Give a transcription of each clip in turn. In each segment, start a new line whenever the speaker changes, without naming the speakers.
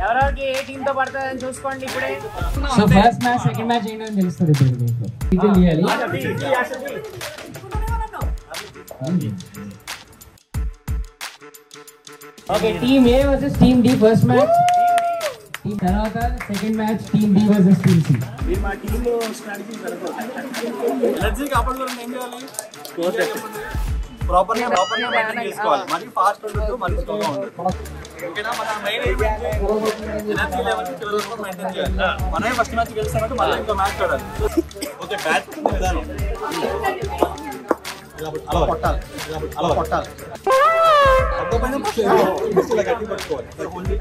ఎవరెవరికి ఏ టీమ్ తో పడుతుందని చూసుకోండి ఇప్పుడే
so first match second match ఏంటని తెలుస్తుంది ఇప్పుడు మీకు ఇది తీయాలి okay team A versus team D first match team తర్వాత second match team D versus team C
energy కాపాడుకోవడం ఏం చేయాలి ప్రాపర్ గా ప్రాపర్ గా మెయింటైన్ చేసుకోవాలి మరి ఫాస్ట్ ఉండదు మరి స్లోగా ఉండదు ఓకేనా మన మెయిన్ ఏంటంటే ఎనర్జీ లెవెల్ లెవెల్ మెయింటైన్ చేయాలి మనమే ఫస్ట్ మ్యాచ్ గెలిచామంటే మళ్ళీ ఇంకో మ్యాచ్ ఆడాలి ఓకే బ్యాట్ విధానం ఇలా పట్టు- అలా కొట్టాలి ఇలా పట్టు- అలా కొట్టాలి కొట్టకపోయినా first ఇలా గట్టి పట్టుకోవాలి ఓన్లీ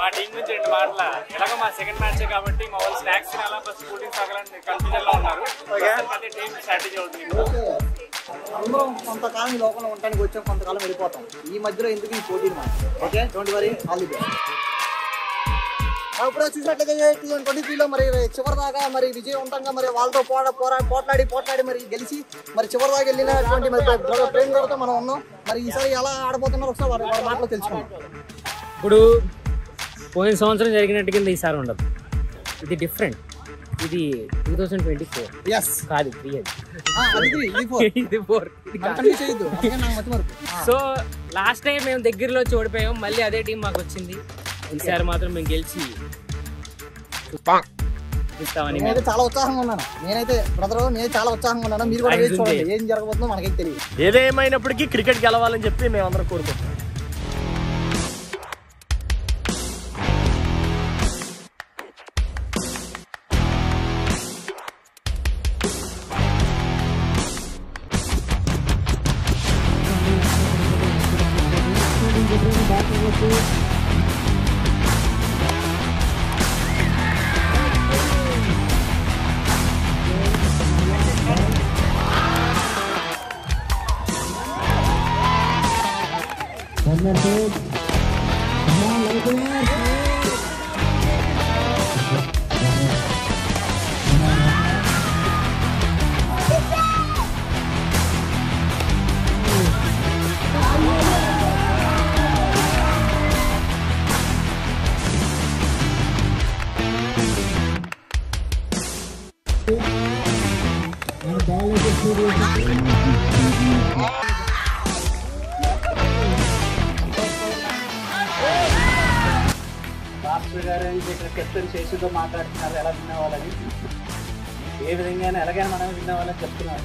మా టీం నుంచి రెండు మాటల. ఎలాగో మా సెకండ్ మ్యాచ్ కాబట్టి మా వాళ్ళు స్నాక్స్ తినాలా ఫస్ట్ కూల్ డ్రింక్స్ తాగాలని కన్ఫ్యూజన్లో ఉన్నారు. అదే టీం స్ట్రాటజీ అవుతుంది.
అందరం కొంతకాలం ఈ లోకంలో ఉండడానికి వచ్చాం కొంతకాలం వెళ్ళిపోతాం. ఈ మధ్యలో ఎందుకు ఈ పోటీ okay? Don't worry all the best ఇప్పుడు చూసినట్లయితే టూ థౌసండ్ ట్వంటీ త్రీలో మరి చివరి దాకా మరి విజయవంతంగా మరి వాళ్ళతో పోరా పోరా పోట్లాడి పోట్లాడి మరి గెలిచి మరి చివరి దాకా వెళ్ళినటువంటి మరి ప్రేమ్ గారితో మనం ఉన్నాం. మరి ఈసారి ఎలా ఆడబోతున్నారో ఒకసారి వారి వారి మాటలో తెలుసుకుందాం.
ఇప్పుడు పోయిన సంవత్సరం జరిగినట్టు కింద ఈసారి ఉండదు. ఇది డిఫరెంట్ ఇది two thousand twenty four
yes
కాదు త్రీ అది
ఇది
ఫోర్. సో లాస్ట్ టైం మేము దగ్గరలో వచ్చి ఓడిపోయాం. మళ్ళీ అదే టీం మాకు వచ్చింది. ఈసారి మాత్రం మేము గెలిచి
నేనైతే చాలా ఉత్సాహంగా ఉన్నాను. నేనైతే బ్రదర్ నేను చాలా ఉత్సాహంగా ఉన్నాను. మీరు కూడా చూడండి. ఏం జరగబోతుందో మనకైతే తెలియదు.
ఏదేమైనప్పటికీ క్రికెట్ గెలవాలని చెప్పి మేమందరం కోరుకుంటున్నాం. itu Corner food. Come on.
రాష్ట్ర గారు ఇక్కడ కెప్టెన్ శేషుతో మాట్లాడుతున్నారు. ఎలా విన్నవాళ్ళని ఏ విధంగా ఎలాగైనా మనం విన్నవాళ్ళని చెప్తున్నారు.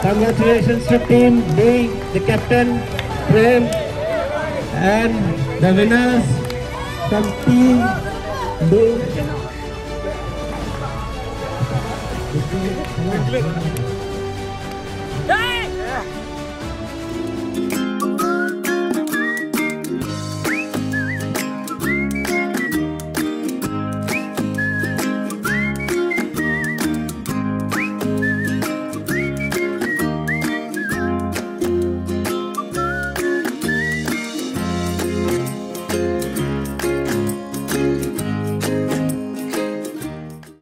Congratulations to Team B, the captain, Prem, and the winners from Team D.
Hey!